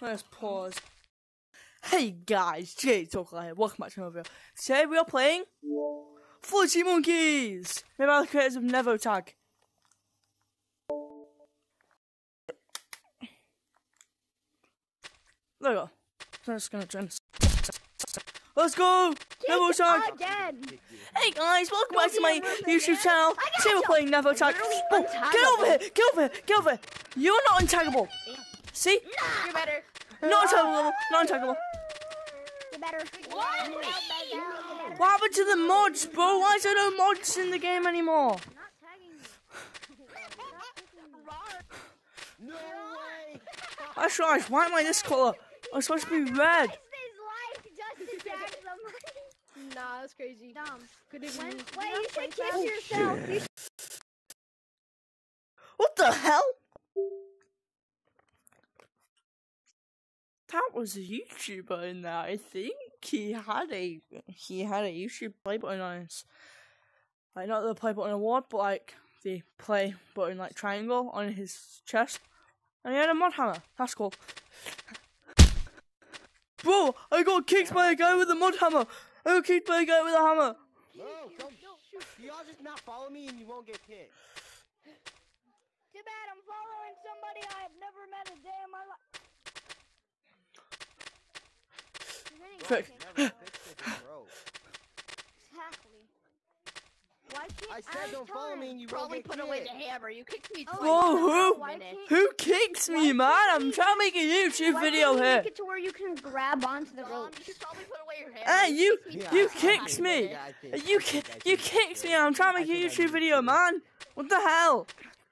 Let's pause. Hey guys, Jay Talker here. Welcome back to another video. Today we are playing Floaty Monkeys! Made by the creators of Nevo Tag. There we go. So I'm just gonna turn this. Let's go! Nevo Tag! Again. Hey guys, welcome back to my Don't be a YouTube channel. I Today we're playing Nevo Tag. Oh, get over here! Get over here! Get over here! You're not untaggable! See? You're better. Not untaggable! Not untaggable! You're better. What happened to the mods, bro? Why is there no mods in the game anymore? No way! That's right. Why am I this color? I'm supposed to be red. Nah, that's crazy. Dumb. Could it When- be? wait, you should kiss yourself. shit. You That was a YouTuber in there. I think he had a he had a YouTube play button on his like not the play button award, but like the play button like triangle on his chest, and he had a mod hammer. That's cool. Bro, I got kicked by a guy with a mod hammer. I got kicked by a guy with a hammer. No, don't shoot. Y'all just not follow me and you won't get kicked? Too bad I'm following somebody I have never met a day in my life. Frick. Never fix this, bro. Exactly. Why can't I said don't follow me and you Probably put get away the hammer. You kicked me Oh, twice. Whoa, who? Why minute. can't- Who kicks me, man? I'm trying to make a YouTube why video can't here. Make it to where you can grab onto the Mom, ropes. you should probably put away your hammer. Hey, you, kicked me Yeah, you I- I kicked me. yeah, You I ki- you think kicked me. I'm trying to make a YouTube video, man. What the hell?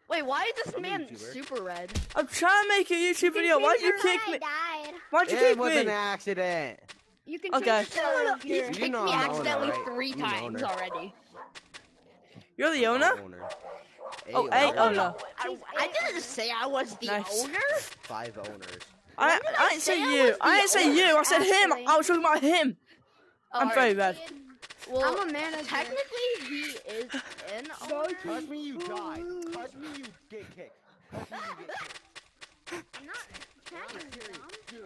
Wait, why is this man YouTuber. super red? I'm trying to make a YouTube video. Why'd you kick me? died. Why'd you It kick was an accident. You can Okay. change the color of You kicked know me I'm owner, accidentally right? three You the times already. You're the owner? Owner. Oh, Eight hey, owners. Oh, owner. I, I didn't say I was the Nice. owner. Five owners. I, did I I didn't say say you. was I didn't say you. I said him. I was talking about him. I'm Alright. very red. Well, I'm a manager. technically he is an owner. Touch me, you die. Touch me, you get kicked. Touch me, you get kicked. I'm not.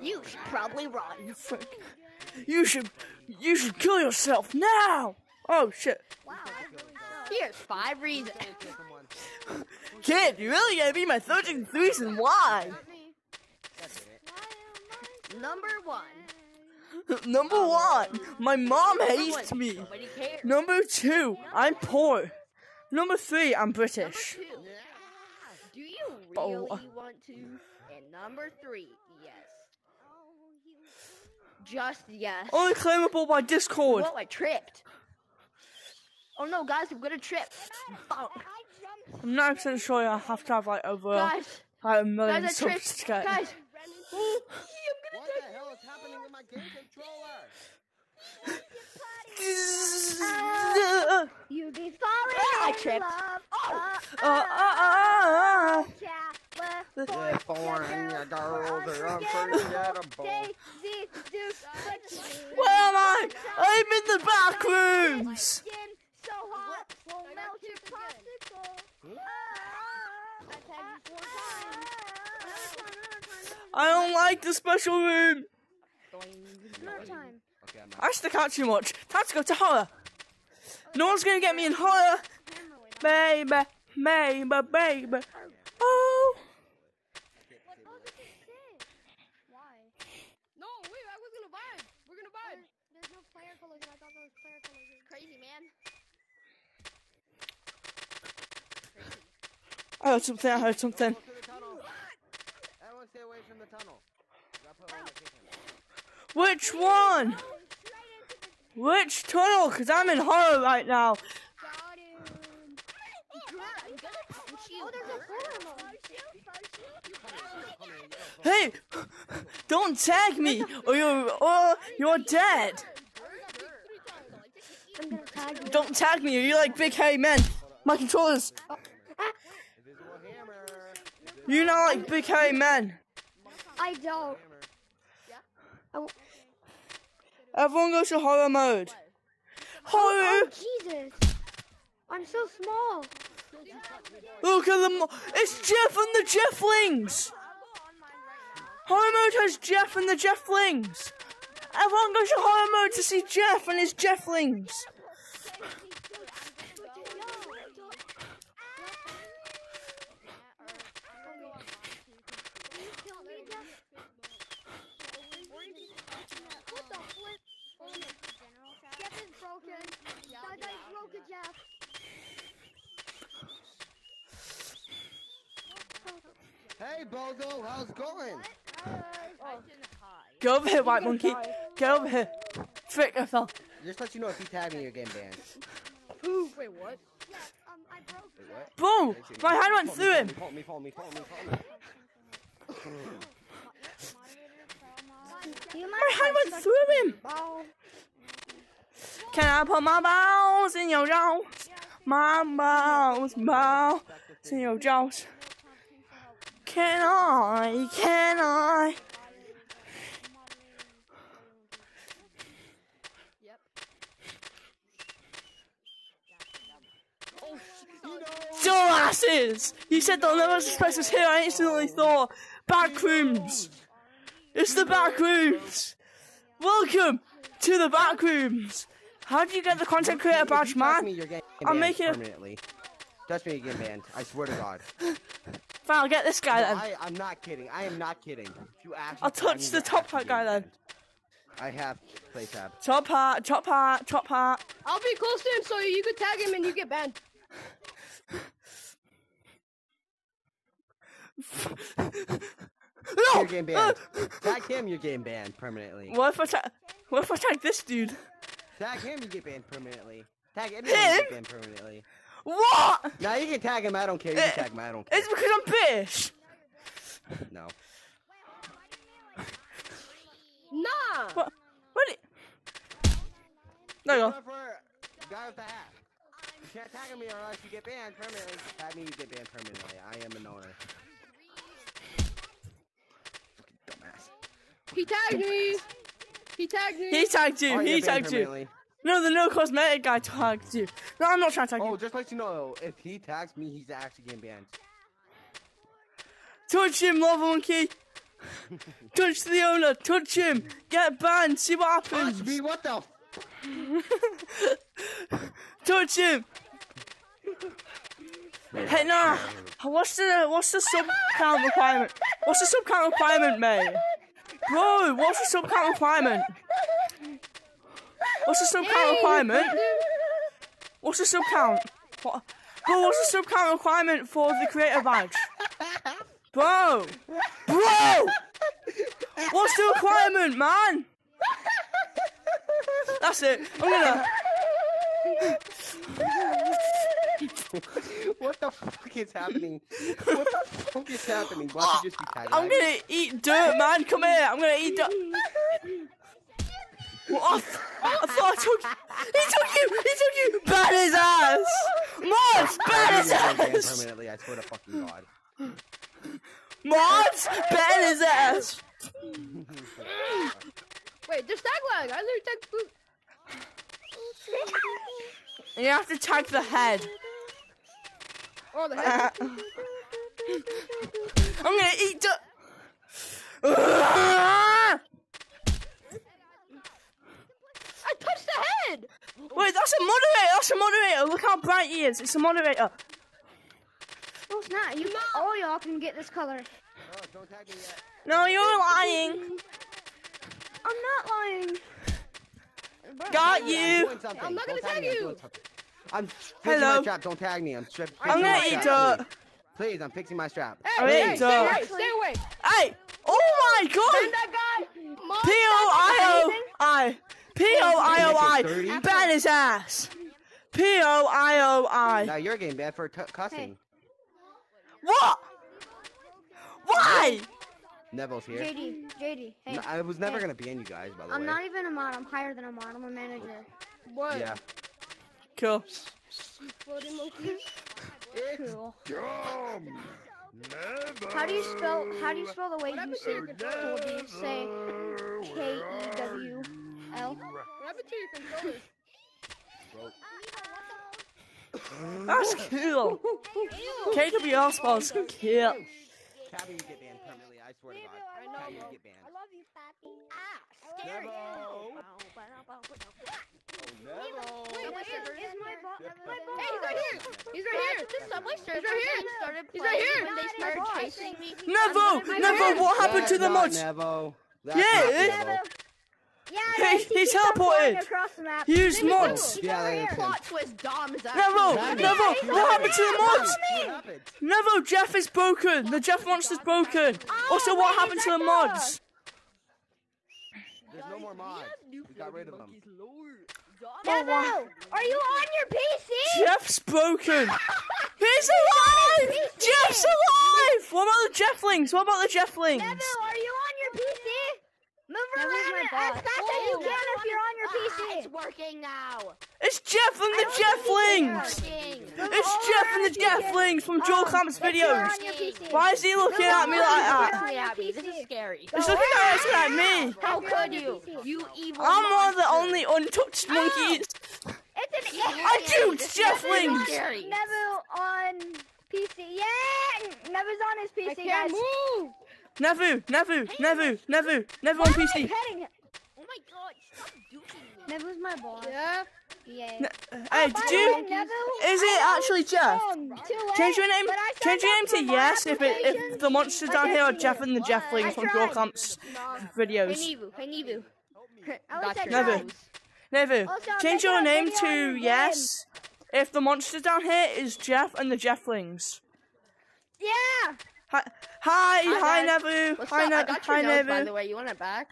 You should probably run. You should, you should kill yourself now. Oh shit, Wow, I really suck. Here's five reasons. Kid, you really gotta be my 13th reason why? Not. That's it. Why Number one. Number one, my mom Number hates me. Cares. Number two, I'm poor. Number three, I'm Number British. two. Do you Oh, really uh. want to? And number three, yes. I- Oh, you. Just yes. Only claimable by Discord. Whoa, I tripped. Oh no, guys, I'm gonna trip. Oh, I I'm not percent sure I have to have like over guys, like, a million guys, I subs tripped. to get. Guys, Running. What the hell is happening with my game controller? You be falling Ah, I in tripped. love. Oh. Uh, uh, uh, uh. Yeah, Yeah, foreign girls are unforgettable. Daisy Duke, but Where am I? I'm in the back rooms. Skin so hot, will melt your popsicle. Ah, I tagged you four times. Another time, another time, I don't like the special room. another time. Okay, I'm I stick out too much. Time to go to horror. No one's gonna get me in horror, Hammer went baby, baby, baby. Oh, What does it say? Why? No, wait, I was gonna vibe. We're gonna vibe. There's, there's no player colors, and I thought there was player colors. Crazy man. I heard something. I heard something. Which one? Which tunnel? Cause I'm in horror right now. You. Hey, don't tag me, or you're, or you're dead. You. Don't tag me, or you're like big hairy men. My controllers. Invisible hammer. You know, like big hairy men. I don't. Everyone goes to horror mode. Horror. Oh, Jesus. I'm so small. Look at them. It's Jeff and the Jefflings. Horror mode has Jeff and the Jefflings. Everyone goes to horror mode to see Jeff and his Jefflings. What the flip? Jeff is broken. My guy's broken, Jeff. Hey, Bozo, how's it going? Get over here, white monkey. Get over here. Frick, I fell. Just let you know if you tag me, you're getting banned. Wait, what? Yes, um, I broke. Wait, what? Boom! My hand went through him. Follow me, follow me, follow me, follow me. My hand went through him. Can I put my balls in your jaws? My balls, balls in your jaws. Can I? Can I? Dumbasses! You said they'll never suspect us here. I instantly thought back rooms. It's the back rooms. Welcome to the back rooms. How did you get the content creator you badge, tag man? me, you're getting I'm making permanently. Touch me, you're getting banned. I swear to God. Fine, I'll get this guy then. I, I'm not kidding. I am not kidding. If you actually I'll touch the you're top actually hat guy getting then. I have play tab. Top hat, top hat, top hat. I'll be close to him so you could tag him and you get banned. No! You're getting banned. tag him, you're getting banned permanently. What if I tag? What if I tag this dude? Tag him, you get banned permanently. Tag anyone, you get banned permanently. What? Now you can tag him. I don't care. You can tag him. I don't care. It's because I'm British. No. Nah. What? What? There you go. Guy with the hat. You can't tag me or else you get banned permanently. Tag me, you get banned permanently. I am an owner. Dumbass. He tagged me. He tagged me. He tagged you. Oh, he you're tagged you. permanently. No, the no cosmetic guy tagged you. No, I'm not trying to tag Oh, you. Oh, just let you know, if he tags me, he's actually getting banned. Touch him, love monkey. Touch the owner. Touch him. Get banned. See what happens. Touch me, what the? F- Touch him. Hey, nah. What's the what's the sub count requirement? What's the sub count requirement, mate? Bro, what's the count requirement? What's the sub count requirement? What's the sub count? What? Bro, what's the sub count requirement for the creator badge? Bro, bro, what's the requirement, man? That's it. I'm gonna. What the fuck is happening? What the fuck is happening? Why don't just be tagging? I'm gonna eat dirt, man. Come here. I'm gonna eat dirt. What? I thought I took. You He took you. He took you. Ban his ass. Mods, ban his You're getting banned ass. permanently. I swear to fucking God. Mods, ban his ass. Wait, there's tag lag. I literally tagged boot. You have to tag the head. Oh, the head. Uh, I'm gonna eat dirt. Ah! I touched the head. Wait, that's a moderator. That's a moderator. Look how bright he is. It's a moderator. No, it's not. You, all y'all can get this color. Oh, don't tag me yet. No, you're lying. I'm not lying. Got you. I'm not gonna tag tag me, I'm you. Doing something. I'm fixing Hello. my strap. Don't tag me. I'm strip- fixing I'm my gonna eat strap, dirt. Please. Please, I'm fixing my strap. Hey, I'm hey, eating stay away. Stay away. Hey! Oh my Ban god! that guy. Mom, P O I O I. P O I O I. Thirty? Ban his ass. P O I O I. Now you're getting bad for t- cussing. What? Why? Neville's here. JD, JD, hey. No, I was never hey. gonna be in you guys, by the way. I'm not even a mod. I'm higher than a mod. I'm a manager. What? Yeah. Cool. Floating monkey. Cool. How do you spell? How do you spell the way What you say your controller? Goldie? Say K E W L. What happened to your controller? That's cool. KWL spells cool. Tabby, you get banned permanently. I swear to God. I I know, you. You get banned. I love you, Pappy. Ah, I scary. Nevo. Wait, Subway is, is my ball? Yeah. My ball. Hey, he's right here. He's right here. the Subway Surfers right here. Nevo. Started He's right here. When they started chasing me. Nevo, Nevo, what happened to the That's mods? Nevo. That's Yeah, not it- Nevo. Yeah, Hey, guys, he's keeps teleported. across the map. Use Nevo. mods. He's Yeah, that here. is him. Plot twist. Dom is. Nevo, Nevo, he's what happened to the mods? What happened? Nevo, Jeff is broken. The Jeff monster's broken. Ah, also, what happened to the mods? There's no more mods. We got rid of them. Oh, Nevo, are you on your PC? Jeff's broken. He's alive. Jeff's alive. What about the Jefflings? What about the Jefflings? Neville, are you on your PC? Move Nevo's around my as boss. fast as you Oh. can if you're on your Ah, PC. it's working now. It's Jeff and the I Jefflings. It's Jeff and the Jefflings from Joel Camp's If videos. on your PC. Why is he looking at me like that? Actually at me. This is scary. He's looking at us like me. How If you're on could you? You evil. I'm one of the only untouched monkeys. It's an I duped This is Jefflings. Scary. Neville on PC. Yeah, Neville's on his PC, I can't guys. move. Nevo, Nevo, Nevo, Nevo, Nevo on PC. Petting him. Oh my god, stop duking me. Neville's my boss. Yeah. Yeah. Ne- uh, Oh, Hey, by did you? Is it actually Jeff? too late, Change your name. Change your name to yes if it if the monsters down here are Jeff and the Jefflings from Joel. Camp's videos. Nevo. Hey Nevo. At least I Got Never. Nevo, change your name to yes if the monsters down here is Jeff and the Jefflings. Yeah. Hi, hi, hi, Hi, guys. Nevo. What's Hi, up? I Ne- got hi, your notes, by the way. You want it back?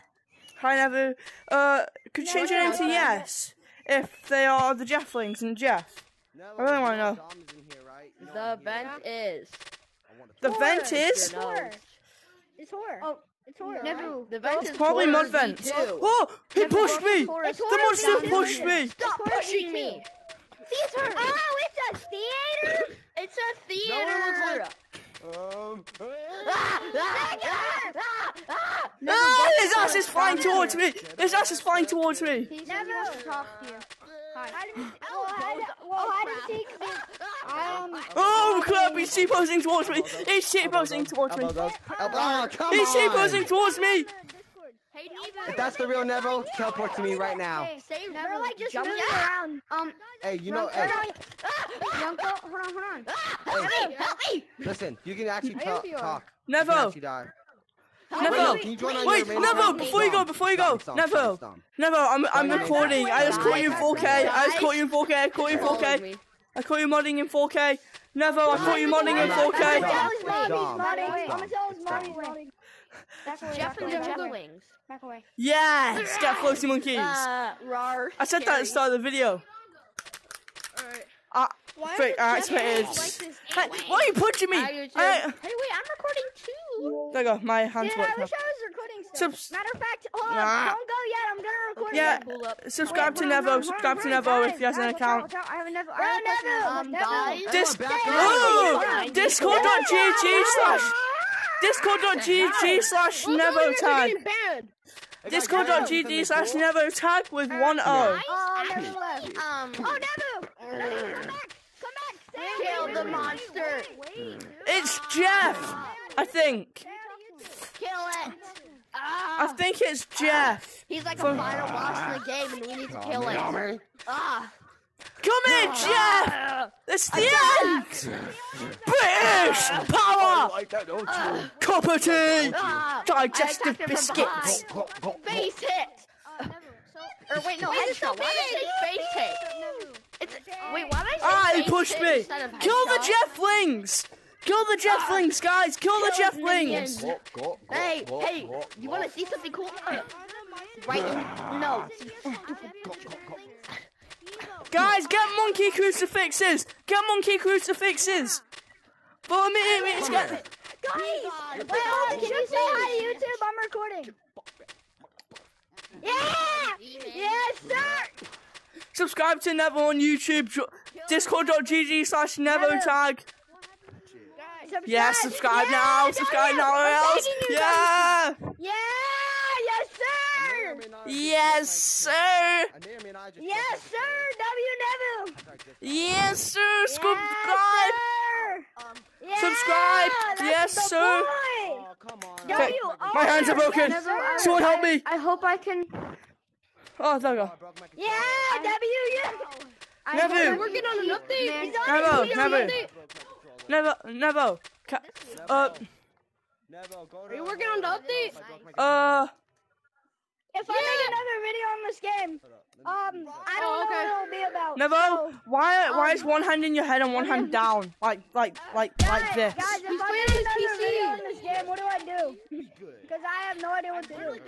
Hi, Nevo. Uh, could you change your name to no, no. yes if they are the Jefflings and Jeff? Nevo, I really wanna know. Dom is here, right? You know The vent is. The talk. vent is Your. It's horror. Oh, it's horror. Nevo. The vent is probably horror mud vent. V2. Oh, he pushed me. The horror monster pushed me. Stop pushing me. Theater. Oh, it's a theater. It's a No, theater. it looks Um, Ah, ah, ah, ah, ah. Ah, his ass is flying towards me. His ass is flying towards me. He said Never. he wants to talk to you. Hi. Hide and- Well, hide, well, hide and seek. Um, Oh, crap, he's T-posing towards me. He's T-posing towards me. elbow, elbow. Oh, come He's on. T-posing towards me. Hey, If Nevo. that's the real Nevo, teleport to me right now. Say Never Nevo. like just Jump moving down. around. Um, Hey, you know, hold hey, on. Yunko, hold on, hold on. Help me! Help me! listen, you can actually I talk. hope you are. talk. You can actually die. Nevo. Wait, can you join on Wait, Nevo, before you go, before you go, stomp, stomp, Nevo. stomp. Nevo, I'm I'm recording. I just caught you in 4K. I just caught you in 4K. I caught you in 4K. me. I caught you modding in 4K. Nevo, I caught you modding in 4K. Dom, Tell his mom he's Dom, modding. Dom, I'm gonna tell his mom he's Dom. modding. Back away, Jeff and the back away. Back away. Yes, get floaty monkeys. Uh, rar. I said that at the start of the video. Alright. Ah, Why frick, I activated. Hey, why are you punching me? Hi, I, Hey, wait, I'm recording too. there you go, my hands Dude, I work now. wish I was recording still. Subs- Matter of fact, hold on, Ah. don't go yet. I'm gonna record Yeah, again. Pull up. subscribe to Hold on, Nevo. Subscribe to Nevo if he has an guys, watch out, account. watch out. I have a Nevo. I have a Nevo. Um, Nevo. guys. Dis- oh, discord.gg slash discord.gg slash Nevo tag. banned. Discord.gg slash Nevo tag with one O. Oh, Nevo left. Um, Oh, Nevo. Kill out the monster. It's Jeff, I think. kill it. I Ah, think it's Jeff. he's like a final boss in the game, and we need to kill it. Ah, Come here, Jeff. It's the end. British power. like that, don't? Copper tea. ah. Digestive I attacked him from biscuits. Face hit. Or wait, no, Wait, headshot. Why did big. I say face hit? It's, wait, why did I say Ah, he pushed me. Kill the headshot? Jefflings. Kill the Jefflings, guys. Kill the Kill Jefflings. Hey, hey, you want to see something cool? Right in, no. Guys, get monkey crucifixes. Get monkey crucifixes. For me, it's got. Guys, wait, hold on. Can you say hi to YouTube? I'm recording. Yeah! Yes, sir! Subscribe to Nevo on YouTube. Discord.gg slash Nevo tag. Subscribe. Yeah, subscribe Yeah, now. yeah, Subscribe yeah. now or else. begging you guys. Yeah. Yeah! Yes, I may or sir! Yes, sir. I may or may not just Yes, sir! W Neville! Yes, sir. Subscribe. Um, Yeah, Subscribe! Yes, sir. Oh, come on. Okay, my hands are broken. yes, sir. Someone help me! I hope I can. Oh, there we Oh, go. I broke my Yeah, W, yeah. I Never. hope I We're can getting on an update. man- He's on Never, it, he's never. on I it. broke my controller. Never, never. Ca- uh, Never. Never. Go to you working on the update? I broke my uh, If I make another video on this game, um, Hold on, let me- I don't Oh, know what it'll be about. Never. Why, why is one hand in your head and one hand down? Like, like, like, like this. guys, if He's I playing make his another PC. video on this game, what do I do? Because I have no idea what to do.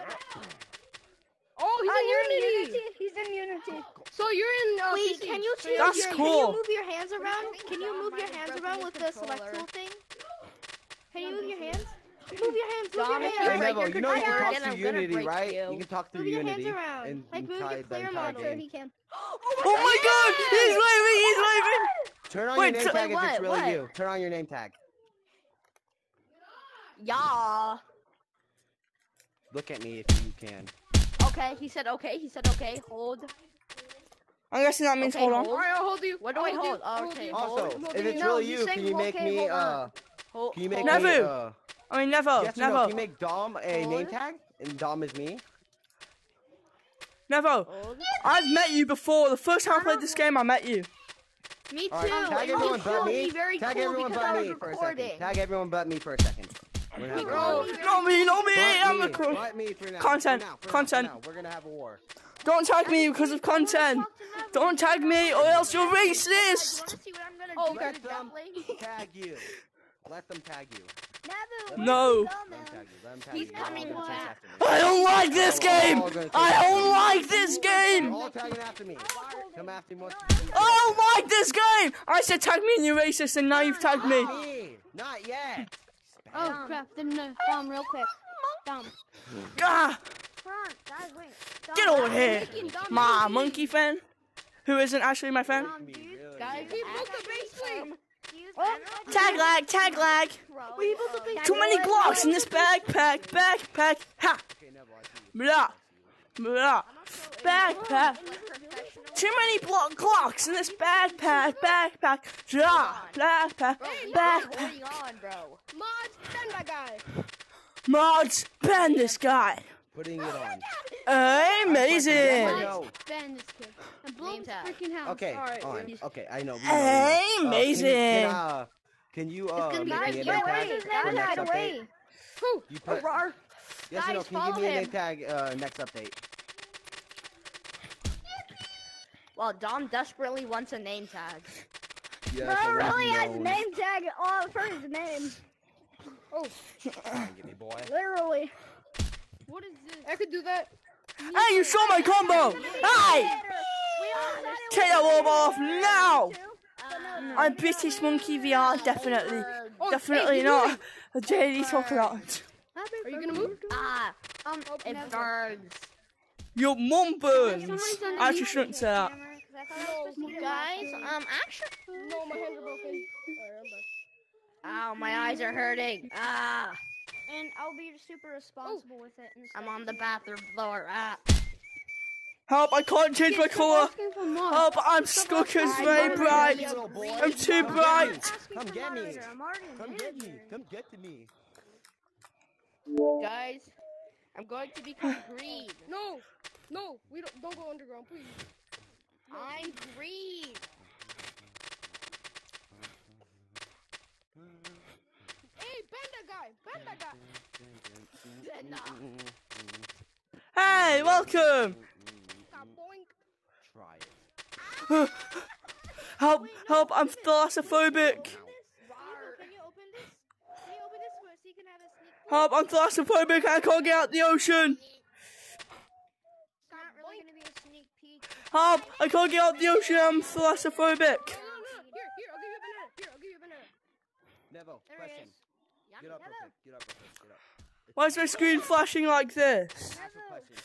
Oh, he's Oh, in you're in Unity. Unity? He's in Unity. So you're in. Uh, Wait, PC. can you So That's your, cool. Can you move your hands around? Can you move your hands around with the select tool thing? Can you move your hands? Move your hands. Move Dom, your if Hey, you hands. break you know you can talk I'm to gonna Unity, right? you. You can talk through Move your Unity. hands around. And Like, move your the player entire model. Sure, game. he can. Oh my God! He's leaving. He's leaving. Turn on Wait, your name tag wait, if it's really What? you. Turn on your name tag. Yeah. Look at me if you can. Okay, he said okay. He said okay. Hold. I'm guessing that means Okay, hold on. hold. All right, I'll hold you. What do I'll I you. hold? Oh, okay, hold. Also, Hold if it's No, really he's you, can you make okay, me uh? Hold. Can you make hold. me uh? I mean, never, Yes or no? Can you make Dom a name tag? And Dom is me. never. Hold. I've met you before. The first time I played this game, I met you. Me too. All right, tag everyone but me. very Tag cool everyone because but I was me for a recording. second. Tag everyone but me for a second. We're gonna have a Bro, war. Not me, not me. But I'm me, a cr- but me for now. Content, For now, for content. now. We're gonna have a war. Don't tag me because of content. Don't tag me or else you're racist. Oh, Let okay. them tag you. Let them tag you. No. Let them tag you. Let He's you. They're all coming back. after me. I don't like this game. I don't like this game. all tagging after me. Come after me. once- I don't like this game. I said tag me and you're racist and now you've tagged me. Me. Not yet. Oh crap! Then uh, Dom, real quick. Dom. Ah, Come on, guys, wait. get over here. My happy. monkey fan, who isn't actually my fan. Guys, we broke the basement. do Oh, Tag lag, tag lag. We built a big Too many Glocks in this backpack, backpack. Ha, Okay, Neville, I see you. blah, blah. Backpack. Too many blo- Glocks in this backpack, backpack. Blah, backpack, backpack. On, bro. Mods, send that guy. Mods, ban this guy. Putting it on. Amazing. No. Ban this kid. And blow his freaking house. Okay, All right. on. dude. Okay, I know. we know, we know. Uh, can you- Can, uh, can you uh, gonna be make right me a here. name Wait, tag for guys, next right update? away. Whew. You put, Rar. yes or no? Guys, Can you give follow me a him. name tag uh, next update? Well, Dom desperately wants a name tag. Yes, Bro really has known. name tag all for his name. Oh. give me, boy. Literally. What is this? I could do that. Hey, you saw my combo. Hey, take that wall off now. I'm British Monkey VR, definitely. Oh, Definitely hey, not a JD Chocolate. Are you gonna move? Ah, um, it never. burns. Your mum burns. I actually shouldn't say that. Guys, um, actually, No, my hands are broken. Alright, ow, my eyes are hurting. Ah, And I'll be super responsible with it. I'm on the bathroom floor. Ah, Help, I can't change my colour. Asking for mods. Help, I'm stuck as very bright. I'm too bright. Come get me. Come get me. Come get to me. guys, I'm going to become green. No, no, we don't. Don't go underground, please. I'm green. Hey, bend that guy. Bend that guy. Hey, welcome. Try it. Help, help, I'm thalassophobia. Can you open this? Can you open this so you can have a sneak Help, I'm thalassophobia. I can't get out the ocean. It's not really gonna be a sneak peek. Help, I can't get out the ocean. I'm No, no, thalassophobia. no. Here, here. I'll give you a banana. Here, I'll give you a banana. Neville, There he question. is. Get up. Get up. Get up. Why is my screen flashing like this? Ask a question.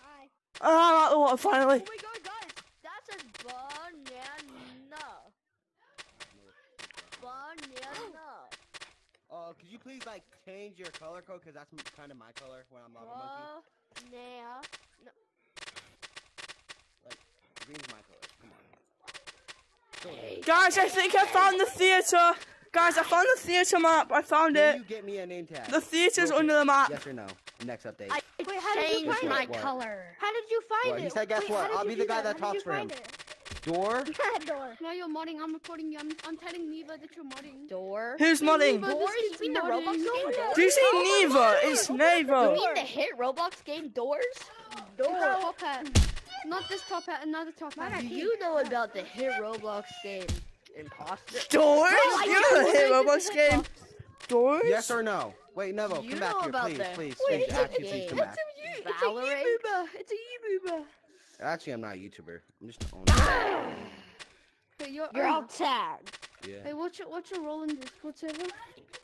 Hi. Oh, I'm out the water finally. Oh my god, guys, that's a banana. Banana. Uh, could you please like change your color code? Cause that's kind of my color when I'm lava monkey. Banana. Like green's my color. Come on. Guys, I think I found the theater. Guys, I found the theater map. I found Can it. you get me a name tag? The theater's Real under the map. Yes or no? Next update. I Wait, how did you find my it? Color. How did you find What, it? he said, guess Wait, what? I'll be the guy that? that talks for you him. it? Door? Door. No, you're modding. I'm reporting you. I'm, I'm telling Neva that you're modding. Door. Who's modding? Neva, this Doors? You mean the. Roblox game Doors? Do you say Neva? It's Neva. You mean the hit Roblox game Doors? Door. Top. Not this top hat. Another top hat. Do you know about the hit Roblox game Imposter? Doors? I You know the hit Roblox game. Doors? Yes or no? Wait, Nevo, come back here, please, please, Wait, please. it's a Actually, please game. come back. Valorant? It's a Yibuba. Actually, I'm not a YouTuber. I'm just an owner. Hey, you're, You're um, all tagged. Yeah. Hey, what's your what's your role in this? What's it?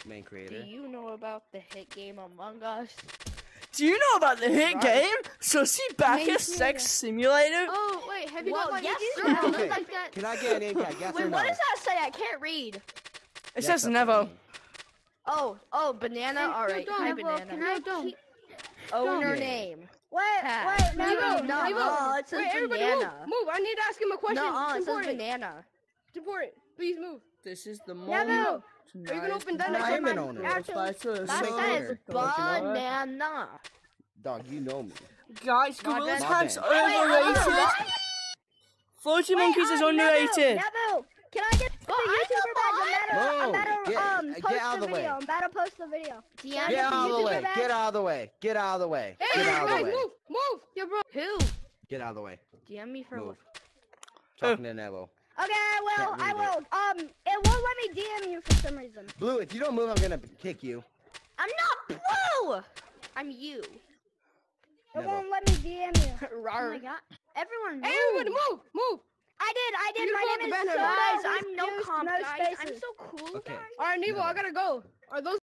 main creator. Do you know about the hit game Among Us? Do you know about the hit Right. game? Sussy Backer Main Sex. Simulator? Oh wait, have you Well, got my yes, YouTube sir. channel? Okay, Like that. Can I get a name tag? Yes Wait, or no? what does that say? I can't read. It Yes says or Nevo. Oh, oh, banana. Hey, All no, right, don't, hi, Nevo, banana. can I don't. Keep- Owner name. Wait, Tag. wait, No, no, no, no. no. it says Wait, everybody banana. move, move. I need to ask him a question. No, it's it says banana. It's important. Please move. This is the Nevo. moment. Are you gonna open that? I am next an time? owner. Actually, That Make says clear. banana. Dog, you know me. Guys, My Gorilla bad. Tag's My bad. overrated. Floaty Monkeys is underrated. Nevo, can I get the Well, I YouTuber badge? I'm about to, get- um, get out of the the way. video. I'm about to post the video. DM Get get out of the way. Get out of the way. Get out of the way. Hey, Get out of guys, the way. move, move. Yeah, bro. Who? Get out of the way. DM me for Move. what? Talking to Nevo. Okay, I will. I read will. Um, it won't let me DM you for some reason. Blue, if you don't move, I'm gonna kick you. I'm not blue. I'm you. It Never. won't let me DM you. Oh my god. Everyone, Hey, move. everybody, move, move. I did. I did. You My name is banner. Soda Guys, I'm no comp, no guys. I'm so cool, Okay. guys. All right, Nevo, I gotta go. Are those